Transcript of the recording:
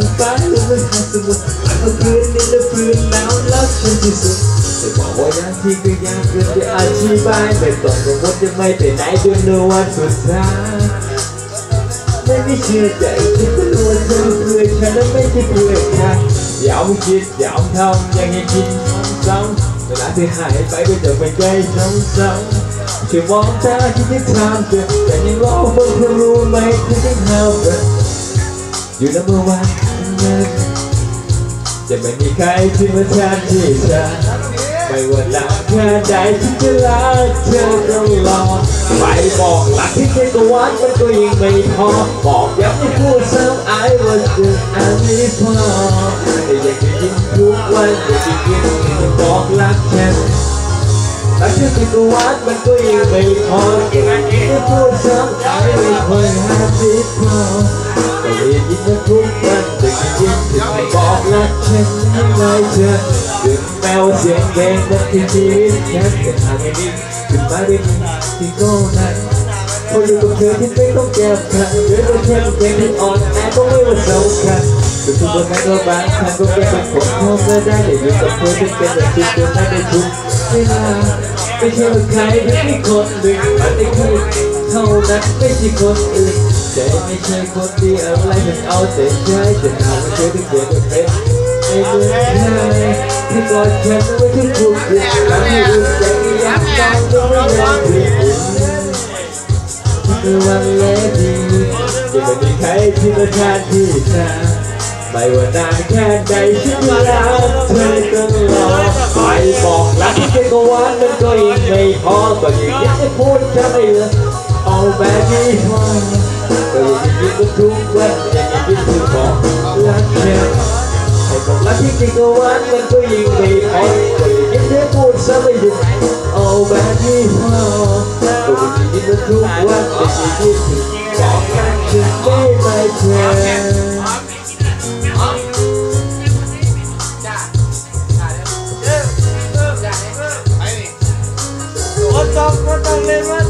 to find impossible I'm a friend in the friend now love cho chị sự Đừng bỏ bỏ nhắn khi cứ nhắn cứ để ai chi bay Mày toàn muốn đêm mây để nãy đưa no one to die Maybe chia chạy chứ cứ luôn cười cho nó mấy cái cười ha Dạo chiếc dạo thông nhanh nhanh chín sống Rồi đã thứ hai hãy phải bây giờ mày chơi sống Chỉ mong ta chỉ biết tham được Cả vẫn thương luôn mày cứ biết hao You're number one จะไม่มีใครที่มาแทนที่ฉันไม่ว่าหนักแค่ใดฉันจะรักเธอตลอดรอไปบอกหลักที่ใจกวัดมันก็ยังไม่พอบอกย้ำไม่พูดซ้ำไอ้ว่าจะอันนี้พอแต่อยากจะยินทุกวันอยากจะกินบอกรักแค่ลักที่ใจกวัดมันก็ยังไม่พอยังไม่พูดซ้ำไอ้ว่าจะอันนี้พอ ก็เลยยินทุกวันแต่อยากจะกินถึงบอกรักฉันให้ไงเธอถึงแม้ว่าเสียงเพลงนั้นคือชีวิตฉันแต่หากไม่นิ่งขึ้นมาได้มีที่โก้นั้น พออยู่กับเธอที่ไม่ต้องแก้ขัดเธอก็แค่เป็นเพลงที่อ่อนแอก็ไม่ว่าสำคัญคือทุกวันนั้นก็บางครั้งก็เป็นเป็นของพ่อแม่ได้แต่อยู่กับเธอที่เป็นแบบที่เธอไม่ได้ทุกเวลา ไม่ใช่ใครเป็นที่คนหนึ่งมันได้คือเท่านั้นไม่ใช่คนอื่นใจไม่ใช่คนที่อะไรมันเอาแต่ใจแต่หาว่เธอที่เกิดเป็นไอ้เมื่อใครที่กอดฉันไว้ทุกทุกอย่างทำให้รู้ใจอยากฟังก็ไม่อยากเปลี่ยนคือวันเล็กดีจะไม่มีใครที่มาแทนที่เธอไม่ว่านานแค่ใดฉันก็รัก có quá nên có yên ngày khó và gì nhất cái phố trái là ông bà đi hoa và gì những cái thương quen và những cái thương khó lát nhẹ hay còn lá thiết chỉ có quá nên có yên ngày khó và gì nhất cái phố trái là gì ông bà đi hoa và gì những cái thương quen và những cái thương khó lát nhẹ me